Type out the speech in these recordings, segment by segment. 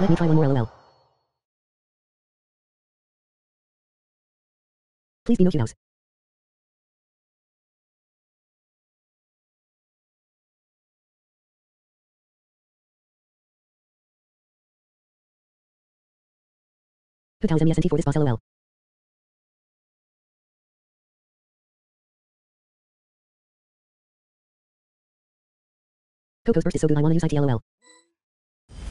Let me try one more lol. Please be no shootouts. Thousand MESNT for this boss lol. Coco's burst is so good I wanna use IT lol. Hey wait, I used to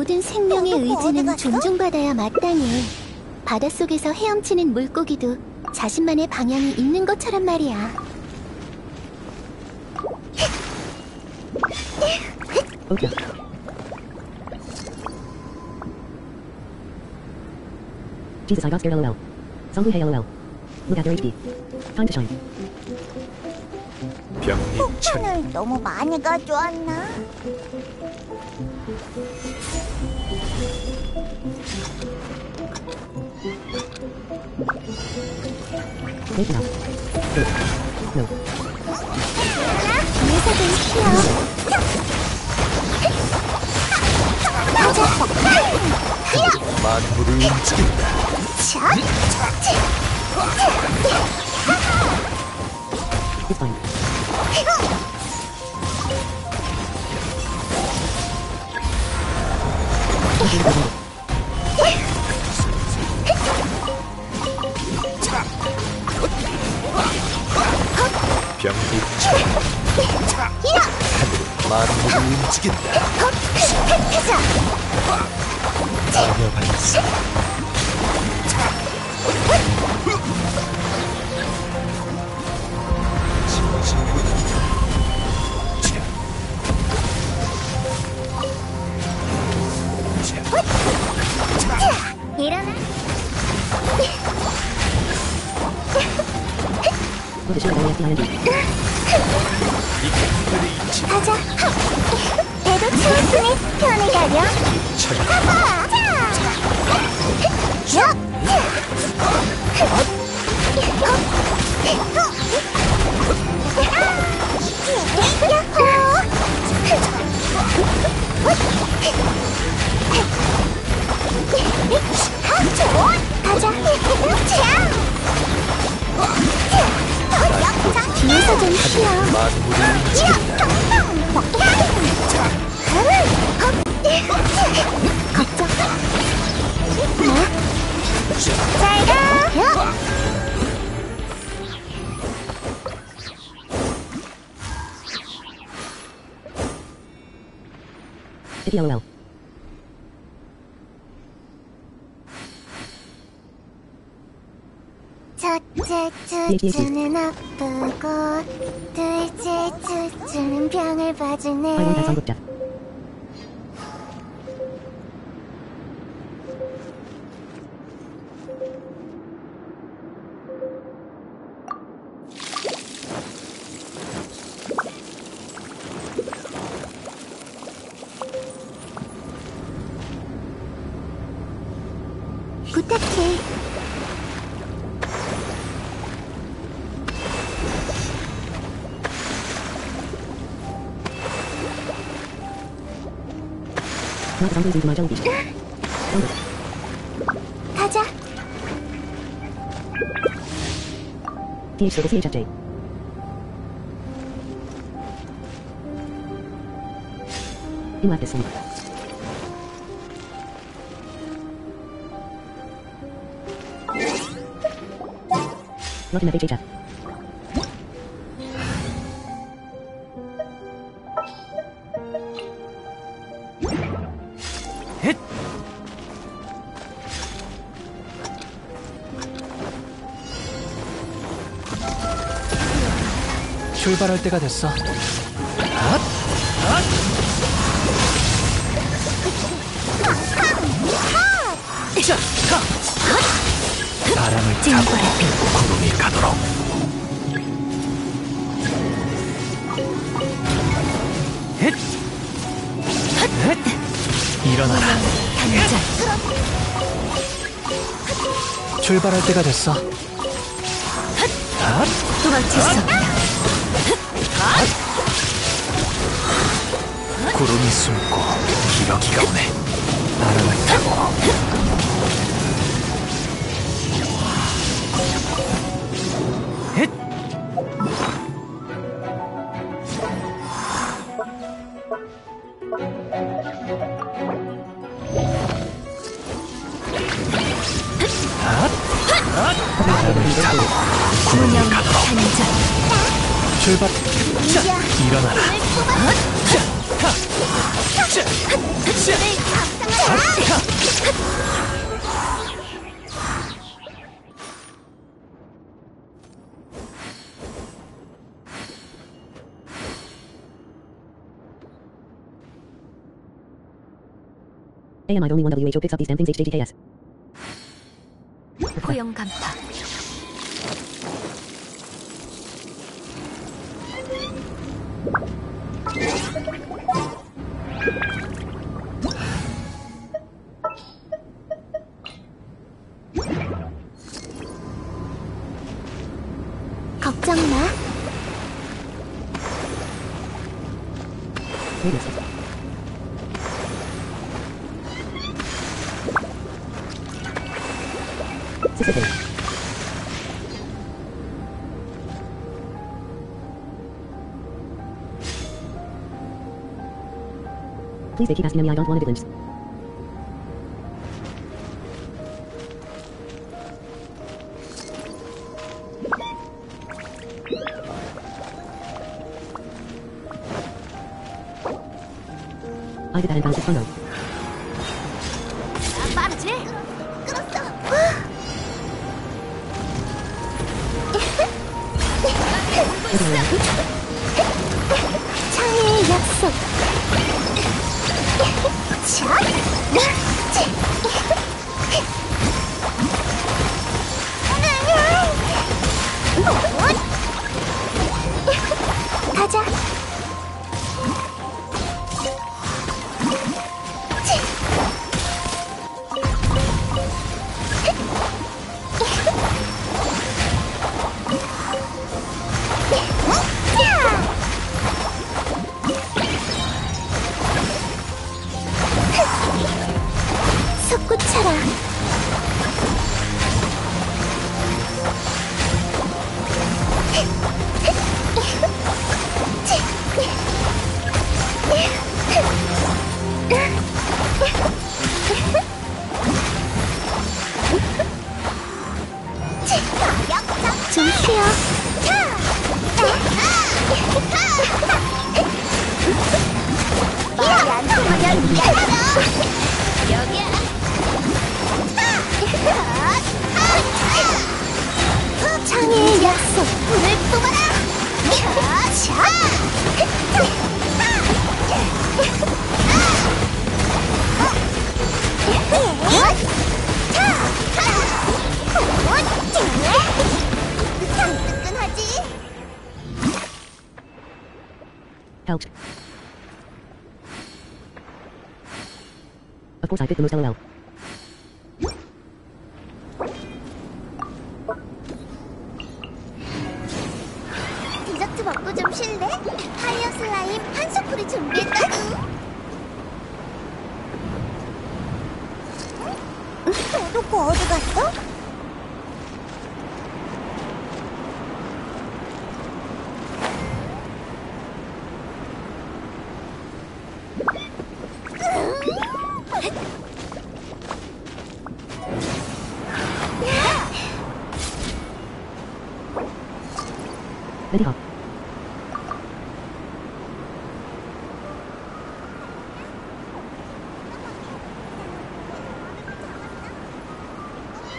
모든 생명의 어, 의지는? 존중받아야 마땅해. 바닷속에서 헤엄치는 물고기도 자신만의 방향이 있는 것처럼 말이야. Okay. Jesus, I got scared lol. Zombie hey lol. Look at their HP. Time to shine. 폭탄을 너무 많이 가져왔나? 만물을 움직인다. 리천 하늘 만물을 움직인다. 일어나. 가자. 배도 채웠으니 편히 가렴. 천 가자. 뒤에서 좀 쉬어. 만물을 움직인다. 걱정. 잘 가. It's LOL. 첫째 쭈쭈는 아프고 둘째 쭈쭈는 병을 봐주네 death. 부탁해. 藏东西的麻将底。走。开走。第十六个天劫者。你妈的什么？老天的天劫者。 출발할 때가 됐어. 자, 하! 바람을 타고. 구름이 가도록 헷! 헷! 일어나라 출발할 때가 됐어 핫! 도망칠 수 없다. 転びそうか開き顔ねならない。だろえっあっっこの味方だ무념 가도록 단절. 출발 자 일어나라 자, 하, 자, 자, 하, 하. AMI only one WHO picks up these damn things HJTKS. 포용 간파. Please they keep asking me I don't want to glimpse. I 这个单人 akan. 솟구쳐라. 좀 쉬어. 말이 Of course I picked the most LOL.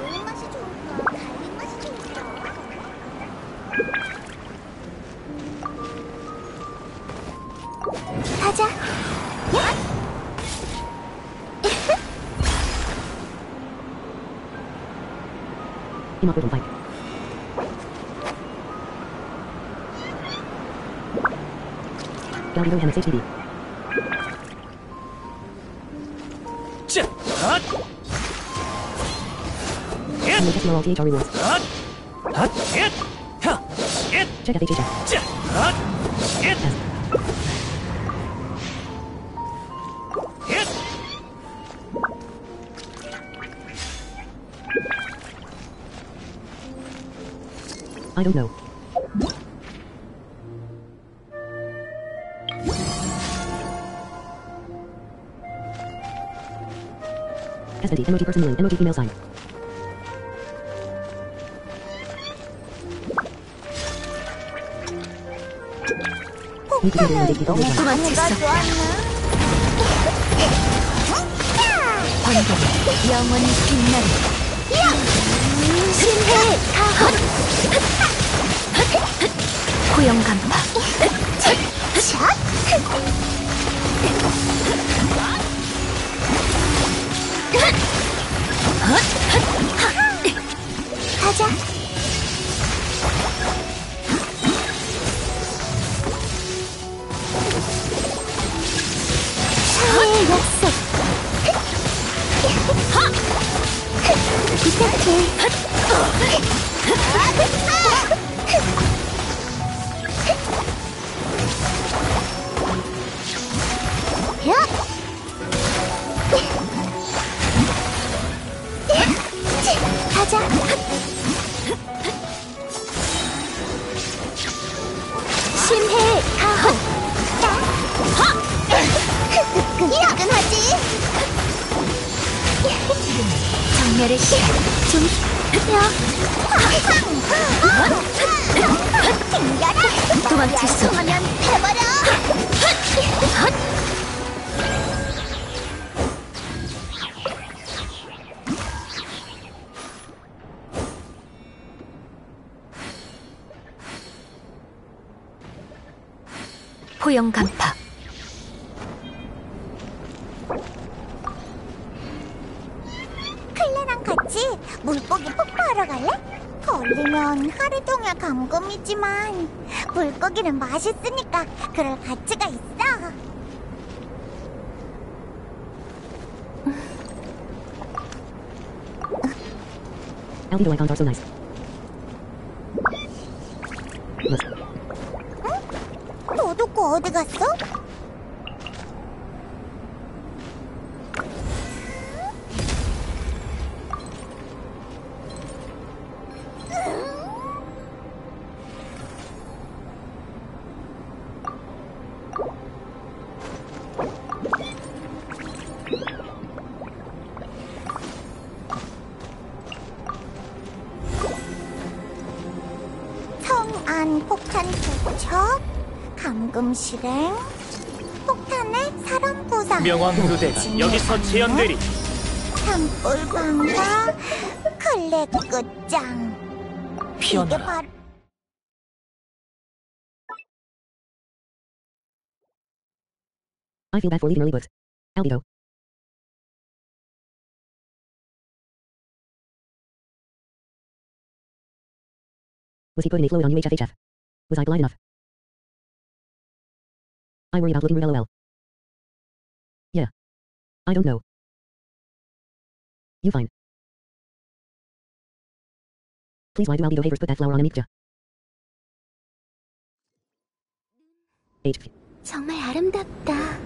매운 맛이 좋을까? 달린 맛이 좋을까? 가자. Team up fight. Gallido Hammocks HDB. 자, 핫, Hit. Hit! Hit. Hit. Check Hit. Hit. I don't know. SSD, emoji person willing, emoji female sign. 폭탄을 너무 도망쳤어. 방해가 좋았나? 번개는 영원히 빛나리. 신의 가호. 고용 간파. 정멸의 시간. 좀 튕겨라! 도망칠 수 없다. 하면 해버려! 포용 간파. 물고기 폭파하러 갈래? 걸리면 하루 종일 감금이지만 물고기는 맛있으니까 그럴 가치가 있어. Albedo icons are so nice. Look. 도둑고 어디 갔어? 성안 폭탄 투척, 감금 실행, 폭탄의 사람 부상, 명왕 부대가 여기서 재현되리. 산불 방사, 클레 끝장. 피어나라. 바로 I feel bad for leaving early books. Albedo. Was he putting a fluid on UHFHF? Was I polite enough? I worry about looking rude lol. Yeah. I don't know. You fine. Please why do Albedo haters put that flower on Amikja? H. 정말 아름답다.